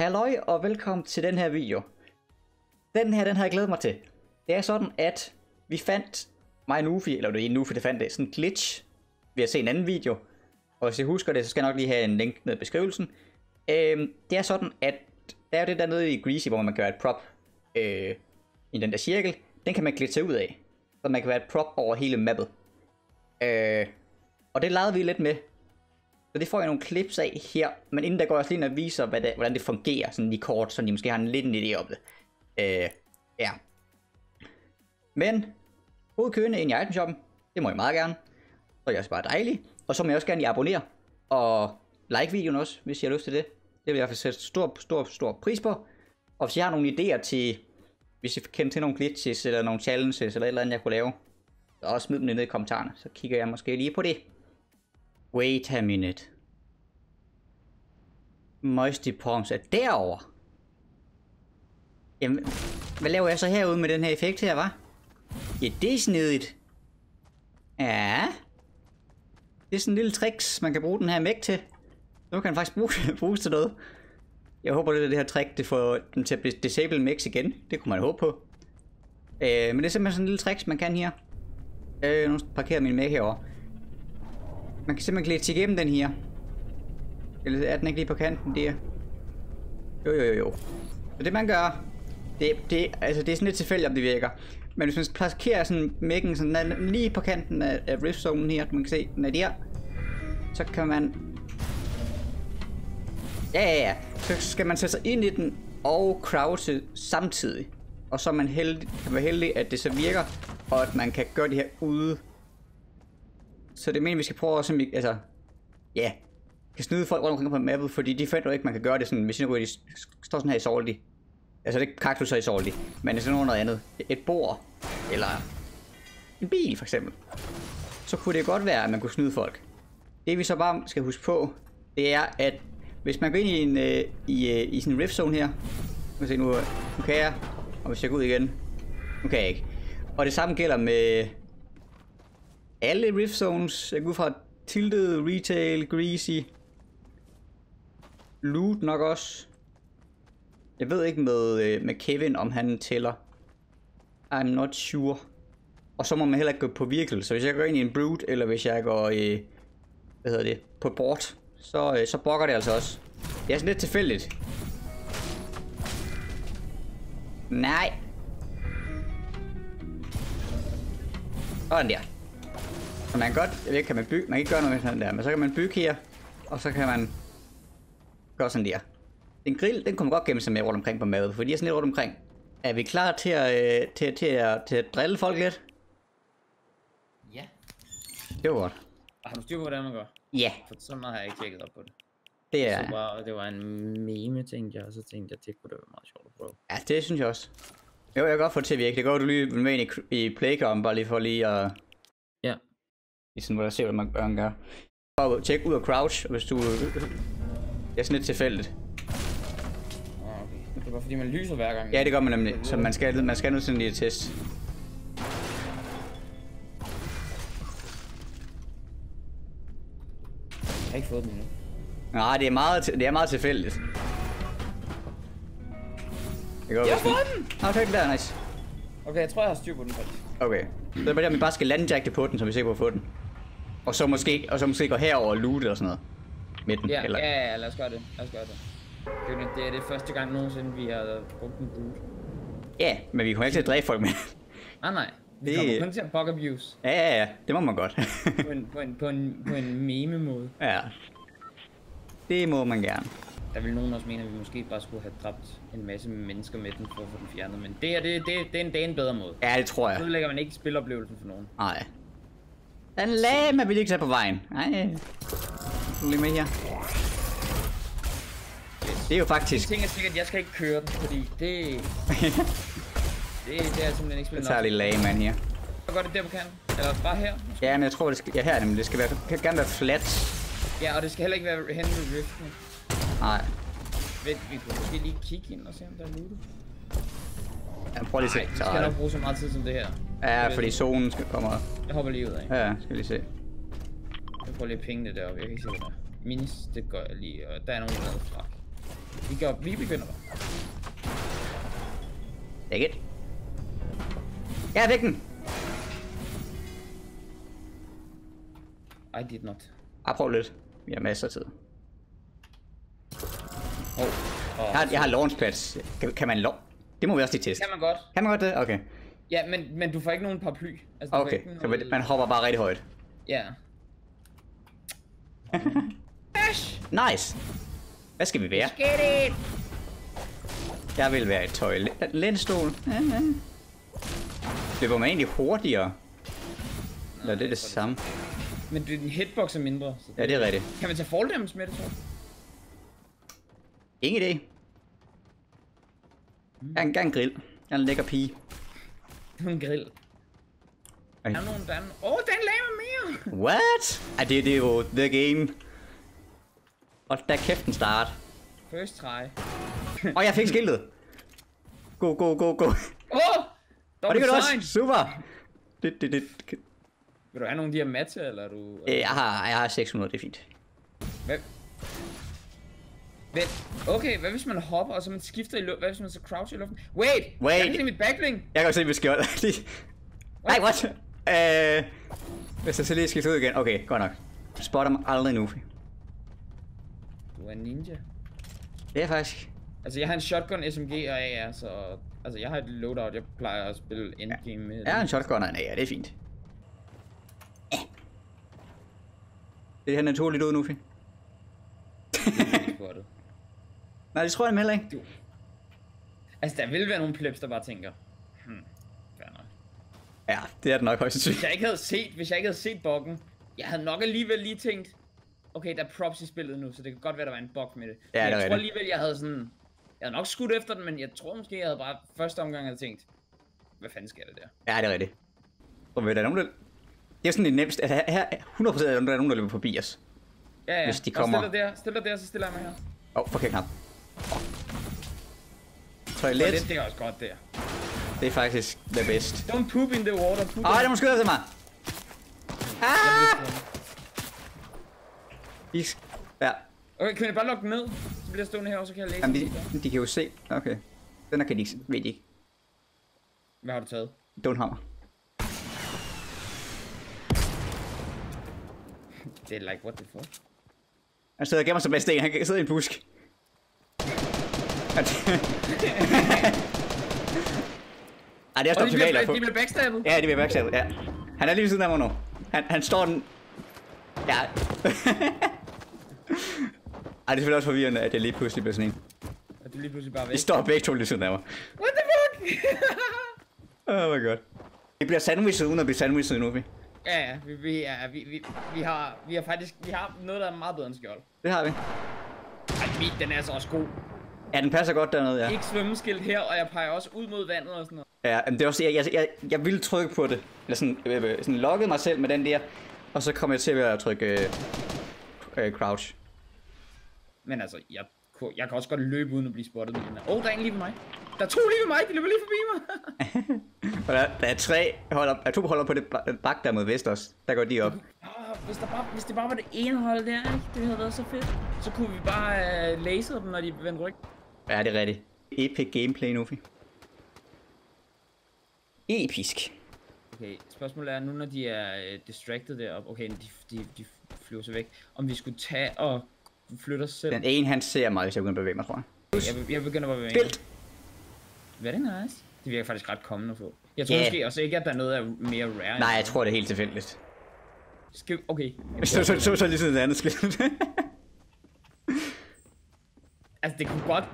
Halløj og velkommen til den her video. Den her, den har jeg glædet mig til. Det er sådan, at vi fandt mig og Nufi, eller det er Nufi, der fandt det, sådan en glitch ved at se en anden video. Og hvis I husker det, så skal jeg nok lige have en link ned i beskrivelsen. Øhm, det er sådan, at der er jo det der nede i Greasy, hvor man kan være et prop øh, i den der cirkel. Den kan man glitche ud af. Så man kan være et prop over hele mappet. Øh, og det legede vi lidt med. Så det får jeg nogle clips af her. Men inden der går jeg også lige ind og viser, hvad det, hvordan det fungerer sådan lige kort, så I måske har en lidt en idé om det. Øh, ja. Men, hovedkørende ind i itemshoppen, det må I meget gerne. Så er jeg også bare dejlig. Og så må jeg også gerne lige abonnere. Og like videoen også, hvis I har lyst til det. Det vil jeg i hvert fald sætte stor, stor, stor pris på. Og hvis I har nogle idéer til, hvis I kender til nogle glitches, eller nogle challenges, eller et eller andet, jeg kunne lave, så også smid dem ned i kommentarerne, så kigger jeg måske lige på det. Wait a minute. Moisty Palms er derovre. Jamen, hvad laver jeg så herude med den her effekt her, var? Ja, det er snedigt. Ja. Det er sådan en lille tricks, man kan bruge den her mæk til. Nu kan den faktisk bruge, bruges til noget. Jeg håber, det, det her trick, det får den til at disable mix igen. Det kunne man håbe på. Øh, men det er simpelthen sådan en lille tricks, man kan her. Øh, nu parkerer min mæk herovre. Man kan simpelthen glitche igennem den her. Eller er den ikke lige på kanten der? Jo, jo, jo, jo. Så det man gør, det, det, altså det er sådan lidt tilfældigt, om det virker. Men hvis man placerer sådan mækken sådan der, lige på kanten af, af riftzonen her, man kan se, den er der. Så kan man... Ja, ja, ja. Så skal man sætte sig ind i den og crouche samtidig. Og så er man heldig, kan være heldig, at det så virker, og at man kan gøre det her ude så det mener, vi skal prøve at vi, altså, ja, yeah, kan snyde folk rundt omkring på mappet, fordi de fandt jo ikke, man kan gøre det sådan, hvis de står sådan her i Salty. Altså det er ikke kaktuser i Salty, men det er sådan noget andet. Et bord, eller en bil for eksempel. Så kunne det godt være, at man kunne snyde folk. Det vi så bare skal huske på, det er, at hvis man går ind i, en, øh, i, øh, i sådan en rift zone her, nu, se, nu, øh, nu kan jeg, og hvis jeg går ud igen, nu kan jeg ikke. Og det samme gælder med alle rift zones. Jeg går fra Tilted, Retail, Greasy. Loot nok også. Jeg ved ikke med, øh, med Kevin, om han tæller. I'm not sure. Og så må man heller ikke gå på virkel. Så hvis jeg går ind i en brute, eller hvis jeg går i, hvad hedder det, på board, så, øh, så bokker det altså også. Det er sådan lidt tilfældigt. Nej. Sådan der. Så man kan godt, jeg ved kan man bygge, man kan ikke gøre noget med sådan der, men så kan man bygge her, og så kan man gøre sådan der. Den grill, den kommer godt gemme sig med rundt omkring på maden, for de er sådan lidt rundt omkring. Er vi klar til at, øh, til, til, at, til at drille folk lidt? Ja. Det var godt. Har du styr på, hvordan man gør? Ja. For så meget har jeg ikke tjekket op på det. Det er... Så bare, det var en meme, tænkte jeg, og så tænkte jeg, det kunne det være meget sjovt at prøve. Ja, det synes jeg også. Jo, jeg kan godt få det til at virke. Det går, du lige med ind i, i Playground, bare lige for lige at... I sådan, hvor jeg ser, hvad man, man gør. Prøv tjek ud af crouch, hvis du... Det er sådan lidt tilfældigt. Okay. Det var fordi, man lyser hver gang. Ja, det gør man nemlig. Så man skal, man skal nu sådan lige test. Jeg har ikke fået den endnu. Nej, det er meget, det er meget tilfældigt. Jeg har fået den! Okay, der, nice. Okay, jeg tror, jeg har styr på den faktisk. Okay. Så det er bare at vi bare skal landjagte på den, så vi ser på at få den. Og så måske, og så måske gå herover og loot eller sådan noget. Med den, ja, eller? Ja, ja, lad os gøre det. Lad os gøre det. Det er det, er første gang nogensinde, vi har brugt en brute. Ja, men vi kommer ikke til at dræbe folk med Nej, nej. Vi det... kommer kun til at bug abuse. Ja, ja, ja. Det må man godt. på, en, på, en, på, en, på en meme-måde. Ja. Det må man gerne. Der vil nogen også mene, at vi måske bare skulle have dræbt en masse mennesker med den for at få den fjernet. Men det her, det, det, det, er, en, det er en bedre måde. Ja, det tror jeg. Så lægger man ikke spiloplevelsen for nogen. Nej. Den lame vil ikke tage på vejen. Nej. Lige med her. Det er jo faktisk... Jeg tænker sikkert, at jeg skal ikke køre den, fordi det... det, det er simpelthen ikke spillet nok. tager lige lame man her. Så gør det der på kanten? Eller bare her? Måske? Ja, men jeg tror, det skal... Ja, her nemlig. Det skal være... Det kan gerne være flat. Ja, og det skal heller ikke være hen ved riften. Nej. Vent, vi kunne måske lige kigge ind og se, om der er lootet. Ja, prøv lige at se. Nej, vi skal nok bruge så meget tid som det her. Ja, fordi zonen skal komme Jeg hopper lige ud af. Ja, skal lige se. Jeg prøver lige det deroppe, jeg kan ikke se, hvad der er. Minis, det gør jeg lige, og der er nogen, der er flak. Vi, går, vi begynder bare. Take it. Ja, fik den. I did not. Bare prøv lidt. Vi har masser af tid. Oh. Jeg har, jeg har launchpads. Kan, kan man lo Det må vi også lige teste. Kan man godt. Kan man godt det? Okay. Ja, men, men du får ikke nogen paraply. Altså, Okay, så noget... man- hopper bare rigtig højt. Ja. Dash! Nice. Hvad skal vi være? Get it! Jeg vil være et toilet. Ja. Løber man egentlig hurtigere? Eller er det det samme? Men din hitbox er mindre. Så Ja, det er rigtigt. Kan man tage fall damage med det, tror jeg? Ingen idé. Jeg er en gang grill. Jeg er en lækker pige. En grill. Ej. Der er nogen, der er Åh, oh, den lave mere! What? Ej, det, det er jo the game. Og da kæft den start. First try. Og jeg fik skiltet. Go, go, go, go. Åh! Oh! Og det kan du også. Super. Det, det, det. Vil du have nogle matcher, eller er du... Øh, Jeg har, jeg har 600, det er fint. Hvad? Vent. Okay, hvad hvis man hopper, og så man skifter i luften? Hvad hvis man så croucher i luften? Wait! Wait. Jeg kan se mit backbling! Jeg kan se mit skjold. Nej, what? Øh, hvis jeg så lige skifter ud igen. Okay, godt nok. Spotter mig aldrig nu. Du er en ninja. Det er faktisk... Altså, jeg har en shotgun, SMG og AR, så... Altså, jeg har et loadout, jeg plejer at spille endgame med. Jeg er en shotgun og en AR, det er fint. Ja. Det er her naturligt ud, Nufi. Spottet. Nej, det tror jeg heller ikke. Du. Altså, der vil være nogle plebs, der bare tænker... Hmm, fair nok. Ja, det er det nok højst Hvis sandsynligt. jeg ikke havde set, hvis jeg ikke havde set buggen, jeg havde nok alligevel lige tænkt, okay, der er props i spillet nu, så det kan godt være, der var en bug med det. Ja, Men det jeg tror rigtigt. alligevel, jeg havde sådan, jeg havde nok skudt efter den, men jeg tror måske, jeg havde bare første omgang havde tænkt, hvad fanden sker der der? Ja, det er rigtigt. Og ved, der er nogen, der... Det er sådan det nemmeste. Her, her 100% er der nogen, der løber forbi os. Ja, ja. Hvis de Og kommer. Stil dig der, stil dig der, så stiller jeg mig her. Åh, oh, forkert knap. Toilet. Toilet, Det er også godt der. det er faktisk the best. Don't poop in the water. Poop in... der må skyde efter mig. Ah! De, ja, Okay, kan vi bare lukke den ned? Så bliver jeg stående her, og så kan jeg læse. Jamen, de, de kan jo se. Okay. Den her kan de ikke, ved de ikke. Hvad har du taget? Don't hammer. Det er like, what the fuck? Han sidder og gemmer sig bag sten. Han sidder i en busk. Ej, det er Og de optimalt at få. de bliver backstabbet. Ja, det bliver backstabet, ja. Han er lige ved siden af mig nu. Han, han står den... Ja. Ej, det er selvfølgelig også forvirrende, at jeg lige pludselig bliver sådan en. Du er lige pludselig bare væk. De står begge to lige siden af mig. What the fuck? Oh my god. Vi bliver sandwichet uden at blive sandwichet nu, vi. ja, ja, vi, vi, ja vi, vi, vi, har, vi har faktisk vi har noget, der er meget bedre end skjold. Det har vi. Ej, mit, den er altså også god. Ja, den passer godt dernede, ja. Ikke svømmeskilt her, og jeg peger også ud mod vandet og sådan noget. Ja, men det er også, jeg, jeg, jeg, jeg ville trykke på det. Eller sådan, øh, øh, sådan lokkede mig selv med den der. Og så kom jeg til at trykke øh, øh, crouch. Men altså, jeg, jeg kan også godt løbe uden at blive spottet med den her. Åh, oh, der er en lige ved mig. Der er to lige ved mig, de løber lige forbi mig. Og der, der er tre holder, er to holder på det ba- bak der mod vest også. Der går de op. oh, hvis, der bare, hvis det bare var det ene hold der, ikke? det havde været så fedt. Så kunne vi bare uh, laser dem, når de vendte ryg. Ja, det er rigtigt. Epic gameplay, Nufi. Episk. Okay, spørgsmålet er nu, når de er uh, distracted deroppe, okay, de, de, de flyver så væk, om vi skulle tage og flytte os selv. Den ene, han ser mig, hvis jeg begynder at bevæge mig, tror jeg. Jeg, jeg begynder at bevæge mig. Bilt! Very nice. Det virker faktisk ret kommende få. Jeg tror Ja. måske også ikke, at der er noget af mere rare. Nej, jeg tror, det er helt tilfældigt. Skal, okay. Så, så, så, så lige sådan et andet skilt. Altså, det kunne godt...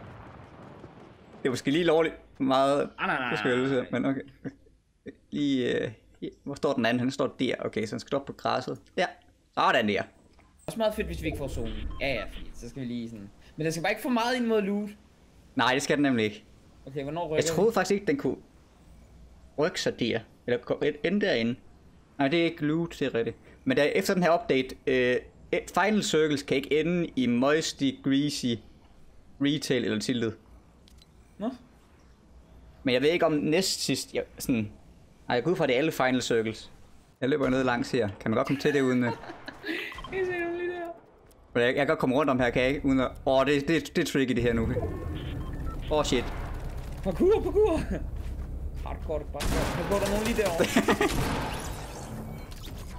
det er måske lige lovligt meget Ah, nej, nej, til, men okay. Lige, øh, hvor står den anden? Han står der. Okay, så han skal stå op på græsset. Ja, sådan der. også meget fedt, hvis vi ikke får zonen. Ja, ja, fordi så skal vi lige sådan... Men der skal bare ikke for meget ind mod loot. Nej, det skal den nemlig ikke. Okay, hvornår rykker Jeg troede faktisk ikke, den kunne rykke sig der. Eller gå- ende derinde. Nej, det er ikke loot, det er rigtigt. Men der, efter den her update, øh, Final Circles kan ikke ende i moisty, greasy, retail eller tilted. Nå? Men jeg ved ikke om næst sidst, jeg, sådan... Nej, jeg går ud fra, det alle Final Circles. Jeg løber ned langs her. Kan man godt komme til det uden... øh, Jeg ser lige der. Jeg, jeg kan godt komme rundt om her, kan jeg ikke? Uden at... Åh, oh, det, det, det er tricky det her nu. Åh, oh, shit. Parkour, parkour! Hardcore, parkour. Nu går der nogen lige derovre.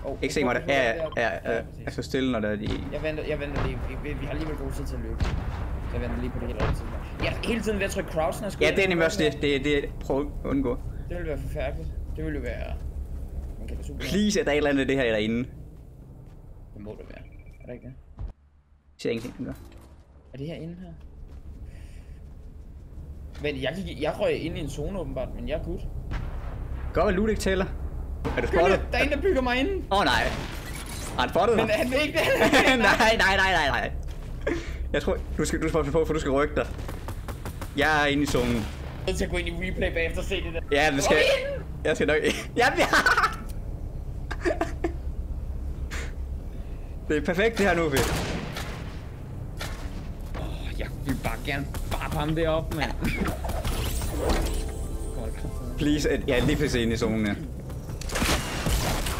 Oh, Ikke se mig der. Ja, ja, ja, ja. Jeg står stille, når der er de... Jeg venter, jeg venter lige. Vi, vi har alligevel god tid til at løbe. Så jeg venter lige på det hele tidspunkt. Jeg er hele tiden ved at trykke crouchen og Ja, det er nemlig også det. Det, det prøv at undgå. Det ville være forfærdeligt. Det ville være... Man kan det super. Please, er der et eller andet af det her derinde? Det må det være. Er det ikke det? Jeg ser ingenting, den gør. Er det herinde her? Men jeg, gik, jeg røg ind i en zone åbenbart, men jeg er good. Godt, at loot ikke tæller. Er du spottet? der er en, der bygger mig inde. Åh, oh, nej. Har han spottet Men dig? han vil ikke det. nej, nej, nej, nej, nej. Jeg tror, du skal, du skal på, for du skal rykke dig. Jeg er inde i zonen. Jeg at gå ind i replay bagefter og se det der. Ja, det skal... Ind! Jeg skal nok... Jamen, ja! Det er perfekt, det her nu, fedt. Åh, Jeg vil bare gerne bare ham derop, mand. Please, jeg er lige præcis inde i zonen, ja.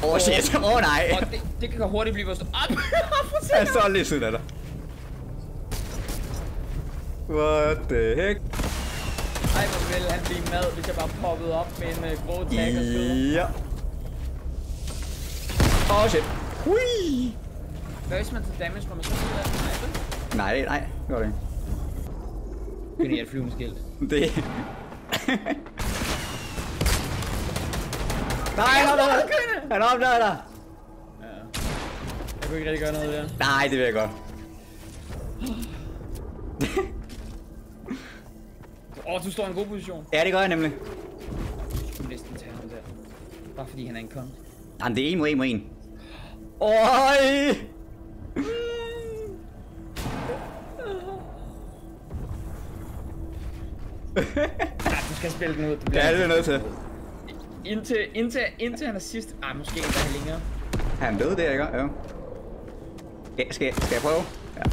Åh, oh, shit. Åh, oh, nej. Og det, det kan hurtigt blive vores... Op! Jeg står lige siden af. What the heck? Ej, hvor ville han blive mad, hvis jeg bare poppede op med en uh, grå tag og skød. Ja. Åh, oh, shit. Hui. Hvad hvis man tager damage, når man så sidder af? Nej, nej. Var det ikke. Kunne jeg et flyvende skilt? Det... Nej, han har! Han opdaget dig! Ja. Jeg kunne ikke rigtig gøre noget der. Nej, det vil jeg godt. Åh, oh, du står i en god position. Ja, det gør jeg nemlig. Du kan næsten tage ham der. Bare fordi han er en kong. Jamen, det er en mod en mod en. Øj! Nej, du skal spille den ud. Det Det er det nødt til. Indtil, indtil, indtil han er sidst. Ej, måske endda længere. Er han død der, ikke? Ja. Ja, skal, jeg, skal jeg prøve? Ja.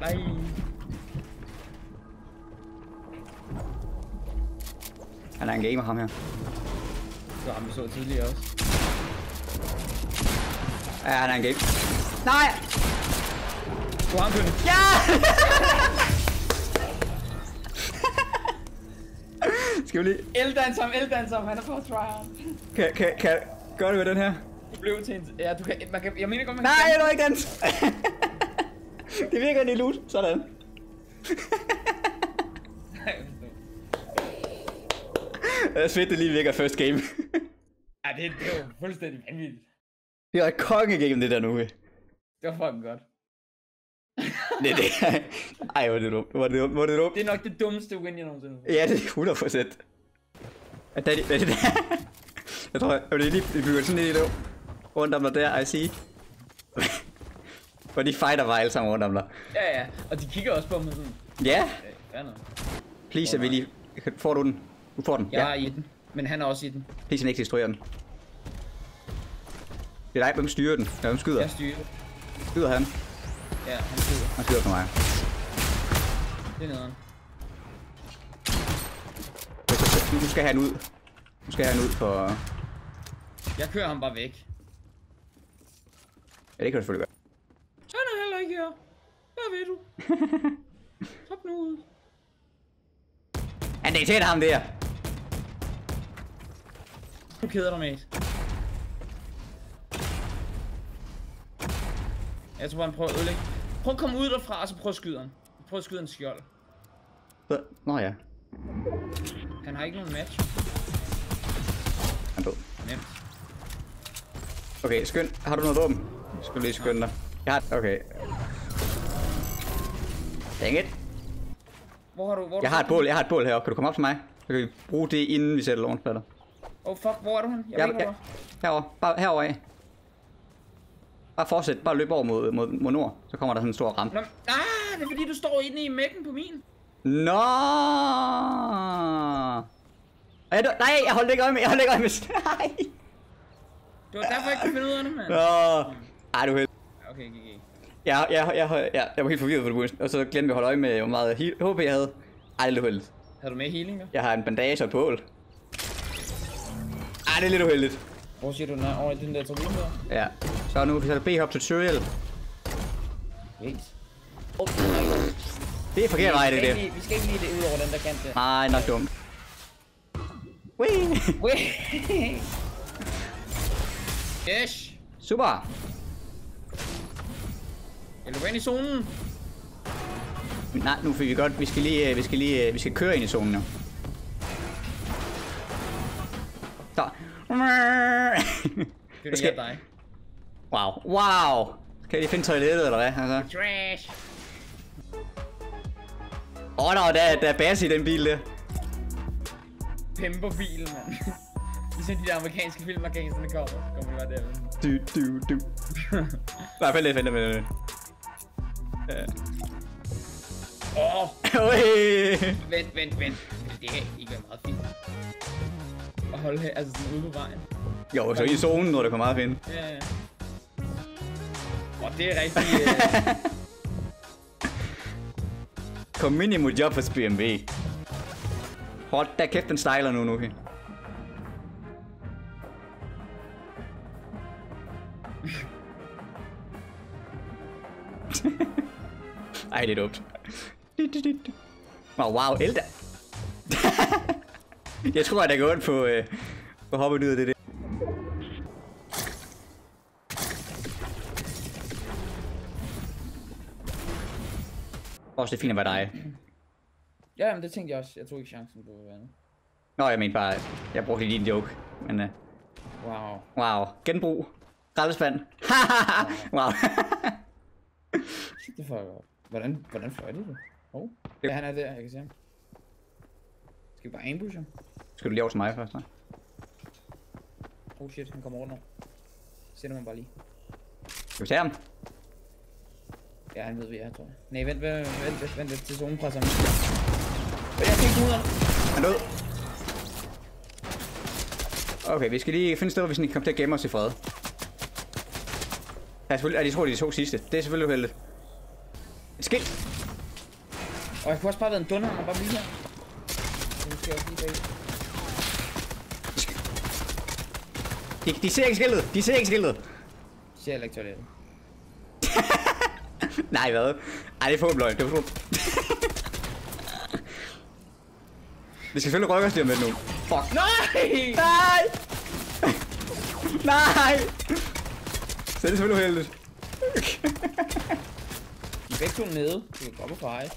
Nej. Han er en gamer, ham her. Det var ham, vi så tidligere også. Ja, han er en gamer. Nej! Du har ham. Ja! Skal vi lige... Eldans ham, eldans ham. Han er på tryhard. Kan, kan, kan... Gør det med den her? Du blev til en... Ja, du kan... Man kan jeg mener godt, man Nej, kan... det var ikke dans. det virker i loot. Sådan. Det er fedt, det lige virker first game. Ja, det, det var fuldstændig vanvittigt. det var et konge game, det der nu. Det Det var fucking godt. er det. Ej, hvor er det dumt. Hvor er det dumt. Hvor er det dumt. Det er nok det dummeste win, jeg nogensinde har. Ja, det er 100 procent. Er det, er det der? Jeg tror, jeg vil lige bygger sådan lidt rundt om dig der, I see. For de fighter bare alle sammen rundt om dig. Ja, ja. Og de kigger også på mig sådan... Ja, nok. please, jeg vil lige... Får du den? Du får den. Jeg er Ja, i den. Men han er også i den. please, ikke destruere den. Det er dig, hvem styrer den? Ja, hvem skyder? Jeg styrer. Skyder han? Ja, han skyder. Han skyder for mig. Det er nederen. Nu nu skal han ud. Nu skal han ud for... Jeg kører ham bare væk. Ja, det kan du selvfølgelig gøre. Han er heller ikke her. Hvad ved du? Hop nu ud. Han er til ham der. Du keder dig, mate. Jeg tror, han prøver at ødelægge. Prøv at komme ud derfra, og så prøv at skyde ham. Prøv at skyde en skjold. Nå ja, Han har ikke nogen match. han død. Nemt. Okay, skynd. Har du noget våben? Jeg skal lige skynde dig. Jeg har... Okay. Dang it. Hvor har du... Hvor Jeg du har et bål, jeg har et bål heroppe. Kan du komme op til mig? Så kan vi bruge det, inden vi sætter launchpadder. Oh fuck, hvor er du hen? Jeg Ja, ved ikke, ja. hvor Herovre. Bare herovre af. Bare fortsæt. Bare løb over mod, mod, mod nord. Så kommer der sådan en stor rampe. Nå, ah, det er fordi, du står inde i mækken på min. Nå! Du, nej, jeg holdt ikke øje med, jeg holdt ikke øje med. Nej! Det var derfor, jeg ikke kunne finde ud af det, mand. Nå! Ej, du heldig. Okay, GG. Jeg, jeg, jeg, jeg, jeg, jeg var helt forvirret på det, og så glemte jeg at holde øje med, hvor meget HP jeg havde. Ej, det. Havde du med healing, da? Jeg har en bandage og et bål. Ej, det er lidt uheldigt. Hvor siger du, den er over i den der turbine der? Ja. Så nu, vi så B-hop tutorial. Yes. Oh. Det er forkert vej, det vi, skal der. ikke lige, vi skal ikke lige det ud over den der kant der. Nej, nok dumt. Wee. Wait. yes. Super. Eller gå ind i zonen. Nej, nu fik vi godt. Vi skal lige, øh, vi skal lige, øh, vi skal køre ind i zonen nu. Så. Det skal- dig. wow, wow. Kan I finde toilettet, eller hvad? Altså. Trash. Åh, oh, der, der, der er bass i den bil der. Bilen, mand. Ligesom de der amerikanske film, når gangsterne kommer. Kommer vi bare der. Du, du, du. Nej, vent lidt, vent lidt, vent. Åh, Oj. vent, vent, vent. Det kan ikke være meget fint. At holde her, altså sådan ude på vejen. Jo, så i zonen, hvor det kommer meget fint. Ja, ja. Åh, det er rigtig... Øh... Kom mod job hos BMW. Hold da kæft, den styler nu, nu. Ej, det er dumt. Wow, wow, Elda. Jeg tror, at der går ondt på, øh, på hoppet ud af det der. Også det fint at være dig. Ja, jamen, det tænkte jeg også. Jeg tog ikke chancen på vandet. Nå, jeg mente bare, jeg brugte lige en joke. Men uh, Wow. wow, genbrug. Skraldespand. wow. Shit, det for... Hvordan, hvordan fløj det? Åh, oh. ja, han er der, jeg kan se ham. Skal vi bare ambush ham? Skal du lige over til mig først, nej? Oh shit, han kommer rundt nu. Sætter man bare lige. Skal vi tage ham? Ja, han ved, jeg er, tror jeg. Nej, vent, vent, vent, vent, vent lidt til zonen presser ham. Jeg fik hovederne. Han er død. Okay, vi skal lige finde et sted, hvor vi sådan kan komme til at gemme os i fred. Ja, selvfølgelig. Ja, de tror, det er de to sidste. Det er selvfølgelig uheldigt. Et skilt. Og jeg kunne også bare have været en dunder, og bare blive her. Også lige bag. De, de ser ikke skiltet. De ser ikke skiltet. Ser heller ikke toilettet. Nej, hvad? Ej, det er løgn. Det er fup. vi skal selvfølgelig rykke os lige om lidt nu. Fuck. Nej! Nej! Nej! Så er det selvfølgelig uheldigt. De er begge to nede. Du kan komme på hej.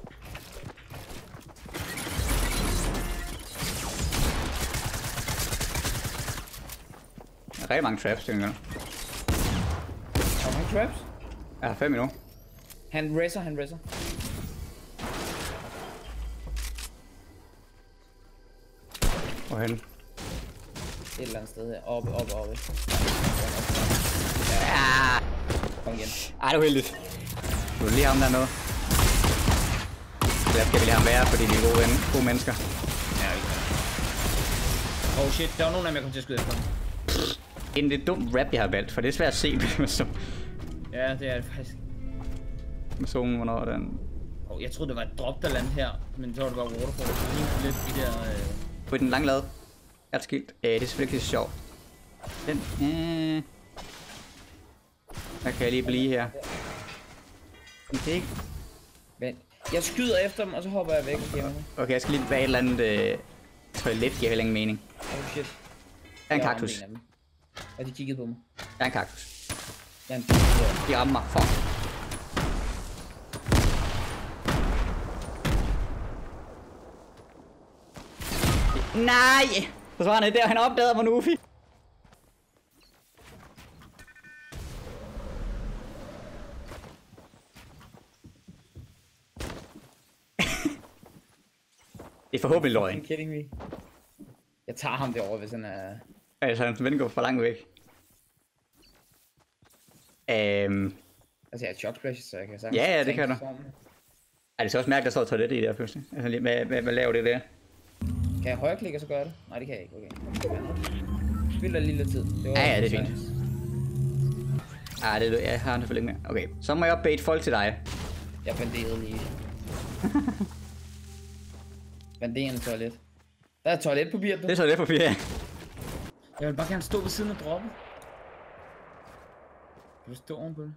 Rigtig mange traps, tænker jeg. Har du mange traps? Jeg har fem endnu. Han racer, han racer. Hvorhen? Et eller andet sted her. Oppe, oppe, oppe. Ja. Kom igen. Ej, det er uheldigt. Du lige ham der noget. Eller skal vi lade ham være, fordi vi er gode, ven, gode mennesker. Ja, ikke. Oh shit, der var nogen af dem, jeg kom til at skyde efter. En lidt dum rap, jeg har valgt, for det er svært at se med, så, Ja, det er det faktisk. med zonen, hvornår er den... Oh, jeg troede, det var et drop, der landede her. Men så var det bare waterfall. Det lignede lidt de der... Øh... På den lange lade. Er det skilt? Øh, det er selvfølgelig ikke så sjovt. Den... Øh... Der kan jeg lige blive her. Men Det er ikke... Vent. Jeg skyder efter dem, og så hopper jeg væk mig. Okay, jeg skal lige være et eller andet øh, toilet, giver heller ingen mening. Oh shit. Der er en kaktus. Og de kiggede på mig. Der er en kaktus. Jeg er en De rammer mig. Fuck. Nej! Så var han der, han opdagede mig nu, Ufi. det er forhåbentlig løgn. kidding me? Jeg tager ham derovre, hvis han er... Altså, han ven går for langt væk. Øhm, Altså, jeg er shock splash, så jeg kan sagtens... Ja, ja, det kan du. formen. ej, det er så også mærkeligt, at der står et toilet i der pludselig. Altså, lige- hvad, hvad, hvad laver det der? Kan jeg højreklikke, og så gøre det? Nej, det kan jeg ikke. Okay. Spil der lige lidt tid. Det var Ja, ja, det er fint. Ah, det, jeg har selvfølgelig ikke mere. Okay, så må jeg update folk til dig. Jeg banderede lige. Banderende toilet. Der er toiletpapir, du. Det er toiletpapir, ja. Jeg vil bare gerne stå ved siden af droppen. Kan du stå ovenpå det?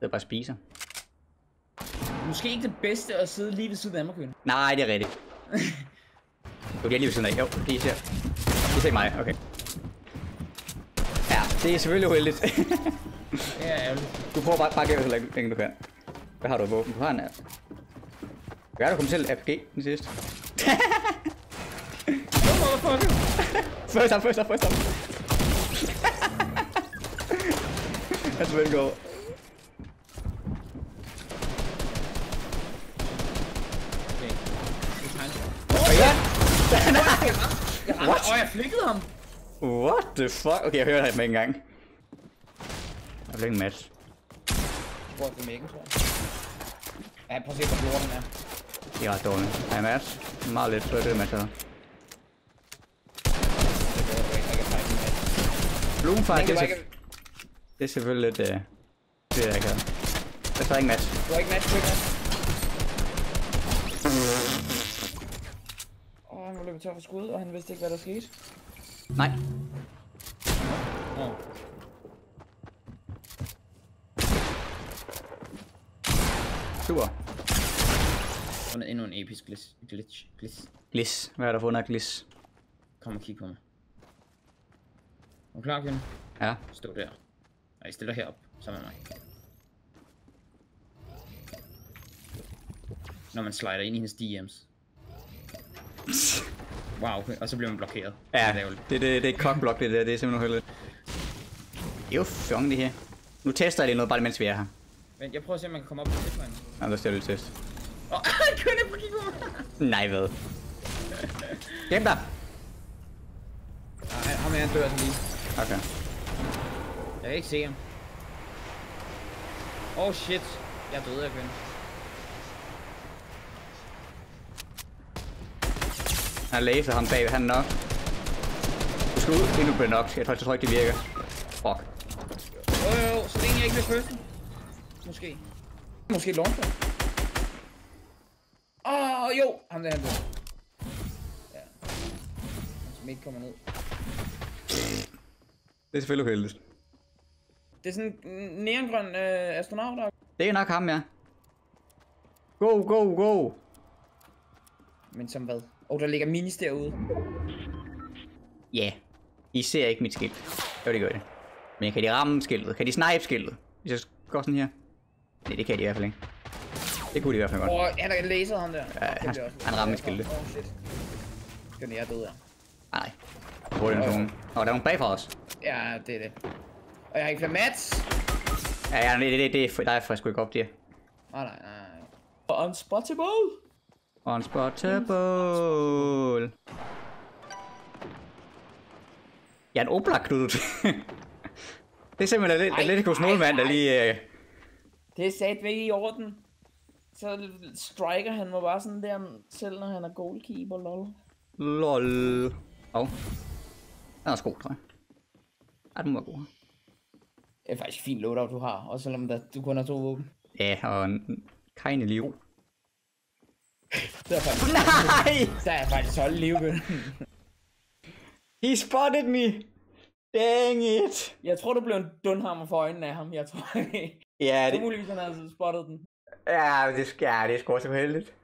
Det er bare spiser. Måske ikke det bedste at sidde lige ved siden af mig, Køn. Nej, det er rigtigt. Er lige ved siden af. Jo, de ser. De ser mig, okay. Ja, det er selvfølgelig uheldigt. Det er ærgerligt. du prøver bare at pakke så længe du kan. Hvad har du våben? Du har en... Hvad er du kommet til APG den sidste? Oh, motherfucker! Han skal gå over. Okay. Det er tegnet. Ja. Jeg ramte, og jeg flikkede ham. What the fuck? Okay, jeg hører det med en gang. Jeg bliver ikke en match. Jeg tror, det er mækken, tror jeg. Ja, prøv at se, hvor lorten er. Det er ret dårligt. Er jeg match? Meget lidt, så er det match her. Det går jo ikke, jeg kan faktisk ikke Men det, er det er selvfølgelig lidt... Øh, det er jeg ikke her. Jeg tager ikke match. Du har ikke match, du har ikke match. Åh, oh, han var løbet tør for skud, og han vidste ikke, hvad der skete. Nej. Åh. Super. Fundet endnu en episk glitch. Glitch. Glitch. Gliss. Hvad er der fundet af gliss? Kom og kig på mig. Er du klar, Kjell? Ja. Stå der. Og I stiller herop, sammen med mig. Når man slider ind i hendes DM's. Wow, okay. og så bliver man blokeret. Ja, Det er det, det, det er cockblock det der, det er simpelthen uheldigt. Det er jo fjong det her. Nu tester jeg lige noget, bare mens vi er her. Men jeg prøver at se, om man kan komme op på det Jamen, der skal jeg lige test. Åh, kun ikke på kig på mig. Nej, hvad? Gem dig! Nej, ham er han dør sådan lige. Okay. Jeg kan ikke se ham. Oh shit. Jeg er død af Gwen. Han laser ham bag, han er nok. Du skal ud, inden du bliver nok. Jeg tror, jeg tror ikke, det virker. Fuck. Jo jo, jo, så længe jeg ikke bliver første. Måske. Måske launcher. Åh, oh, jo! Ham der, han død. Ja. Som ikke kommer ned. Det er selvfølgelig uheldigt. Det er sådan en neongrøn øh, astronaut, der... Det er nok ham, ja. Go, go, go! Men som hvad? Og der ligger minis derude. Ja. Yeah. I ser ikke mit skilt. Jo, det gør det. Men kan de ramme skiltet? Kan de snipe skiltet? Hvis jeg går sådan her? Nej, det kan de i hvert fald ikke. Det kunne de i hvert fald godt. Åh, oh, han har laseret ham der. Ja, Det han- bliver også lidt han rammer for ham. Åh, shit. Skal jeg er død her. Nej, nej. Hvor er den nogen? Åh, der er nogen bagfra os. Ja, det er det. Og jeg har ikke flere mats. Ja, ja, det, det, det, det er, der er faktisk ikke op der. Nej, nej, nej. Unspottable. Unspottable. Ja, en oblak, Knud. det er simpelthen lidt, Ej, Atleticos målmand, der lige... Øh, Det er sat væk i orden. Så striker han mig bare sådan der, selv når han er goalkeeper, lol. lol. Åh. Oh. Den er også god, tror jeg. Ej, den var god. Det er faktisk fint loadout, du har. Også selvom der, du kun har to våben. Ja, og en kejne liv. Der er faktisk, Nej! der er faktisk 12 liv, Gøn. He spotted me! Dang it! Jeg tror, du blev en dunhammer for øjnene af ham. Jeg tror ikke. Ja, Det er muligvis, han havde spottet den. ja, det, skal, ja, det er sgu også heldigt.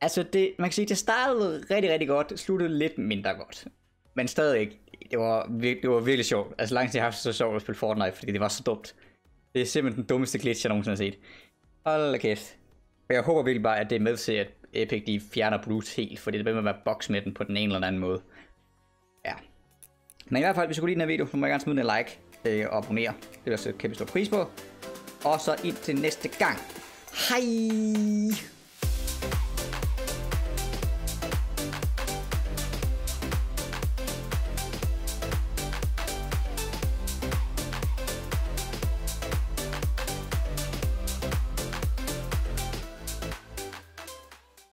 Altså, det, man kan sige, det startede rigtig, rigtig godt. Det sluttede lidt mindre godt. Men stadig, det var, vir- det var virkelig sjovt. Altså, langt siden jeg har haft så sjovt at spille Fortnite, fordi det var så dumt. Det er simpelthen den dummeste glitch, jeg nogensinde har set. Hold da kæft. Og jeg håber virkelig bare, at det er med til, at Epic de fjerner Brute helt, fordi det er med at være box med den på den ene eller anden måde. Ja. Men i hvert fald, hvis du kunne lide den her video, så må jeg gerne smide en like øh, og abonnere. Det vil jeg sætte kæmpe stor pris på. Og så indtil næste gang. Hej!